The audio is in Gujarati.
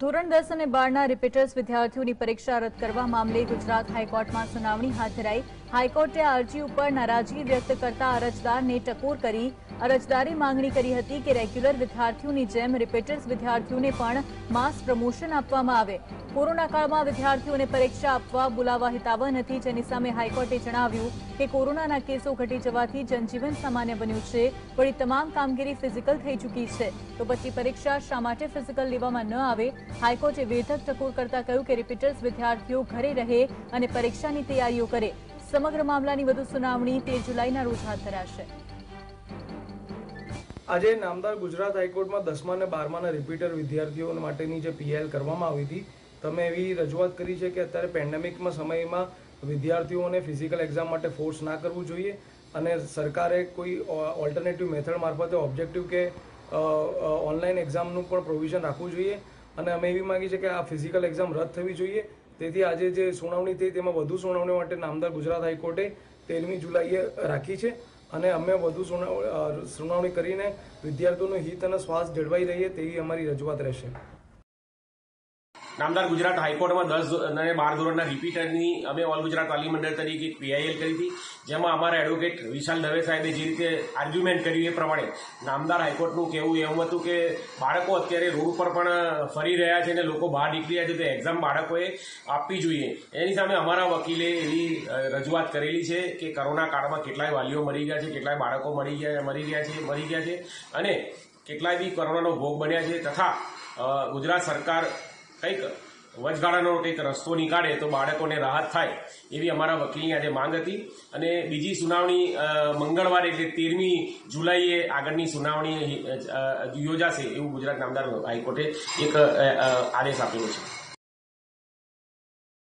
ધોરણ દસ અને બારના રિપીટર્સ વિદ્યાર્થીઓની પરીક્ષા રદ કરવા મામલે ગુજરાત હાઈકોર્ટમાં સુનાવણી હાથ ધરાઈ. હાઈકોર્ટે અરજી ઉપર નારાજગી વ્યક્ત કરતા અરજદારને ટકોર કરી. અરજદારે માંગણી કરી હતી કે રેગ્યુલર વિદ્યાર્થીઓની જેમ રિપીટર્સ વિદ્યાર્થીઓને પણ માસ પ્રમોશન આપવામાં આવે. કોરોના કાળમાં વિદ્યાર્થીઓને પરીક્ષા આપવા બોલાવવા હિતાવહ નથી, જેની સામે હાઈકોર્ટે જણાવ્યું કે કોરોનાના કેસો ઘટી જવાથી જનજીવન સામાન્ય બન્યું છે. વળી તમામ કામગીરી ફિઝિકલ થઈ ચૂકી છે. તો પછી પરીક્ષા શા માટે ફિઝિકલ લેવામાં ન આવે? હાઈકોર્ટે વેધક ટકોર કરતા કહ્યું કે રિપીટર્સ વિદ્યાર્થીઓ ઘરે રહે અને પરીક્ષાની તૈયારીઓ કરે. સમગ્ર મામલાની વધુ સુનાવણી તેર જુલાઈના રોજ હાથ ધરાશે. આજે નામદાર ગુજરાત હાઈકોર્ટમાં દસમા અને બારમાના રિપીટર વિદ્યાર્થીઓ માટેની જે પીએલ કરવામાં આવી હતી, તમે એવી રજૂઆત કરી છે કે અત્યારે પેન્ડેમિકમાં સમયમાં વિદ્યાર્થીઓને ફિઝિકલ એક્ઝામ માટે ફોર્સ ના કરવું જોઈએ અને સરકારે કોઈ ઓલ્ટરનેટિવ મેથડ મારફતે ઓબ્જેક્ટિવ કે ઓનલાઈન એક્ઝામનું પણ પ્રોવિઝન રાખવું જોઈએ? અને અમે એવી માગી છે કે આ ફિઝિકલ એક્ઝામ રદ થવી જોઈએ. તેથી આજે જે સુનાવણી થઈ તેમાં વધુ સુનાવણી માટે નામદાર ગુજરાત હાઈકોર્ટે તેરમી જુલાઈએ રાખી છે. અને અમે વધુ સુનાવ- સુનાવણી કરીને વિદ્યાર્થીઓનું હિત અને શ્વાસ જળવાઈ રહીએ તેવી અમારી રજૂઆત રહેશે. નામદાર ગુજરાત હાઈકોર્ટમાં દસ અને બાર ધોરણના રિપીટરની અમે ઓલ ગુજરાત વાલી મંડળ તરીકે પીઆઈએલ કરી હતી, જેમાં અમારા એડવોકેટ વિશાલ દવે સાહેબે જે રીતે આર્ગ્યુમેન્ટ કર્યું એ પ્રમાણે નામદાર હાઈકોર્ટનું કહેવું એવું હતું કે બાળકો અત્યારે રોડ ઉપર પણ ફરી રહ્યા છે અને લોકો બહાર નીકળી રહ્યા છે, તો એક્ઝામ બાળકોએ આપવી જોઈએ. એની સામે અમારા વકીલે એવી રજૂઆત કરેલી છે કે કોરોના કાળમાં કેટલાય વાલીઓ મરી ગયા છે, કેટલાય બાળકો મરી ગયા મરી ગયા છે, મરી ગયા છે અને કેટલાય બી કોરોનાનો ભોગ બન્યા છે તથા ગુજરાત સરકાર કંઈક વચગાળાનો કંઈક રસ્તો નીકાળે તો બાળકોને રાહત થાય એવી અમારા વકીલની આજે માંગ હતી. અને બીજી સુનાવણી મંગળવારે એટલે તેરમી જુલાઈએ આગળની સુનાવણી યોજાશે એવું ગુજરાત નામદાર હાઈકોર્ટે એક આદેશ આપેલો છે.